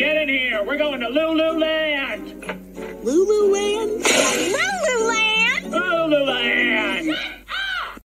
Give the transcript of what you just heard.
Get in here. We're going to Lululand. Lululand? Lululand? Lululand.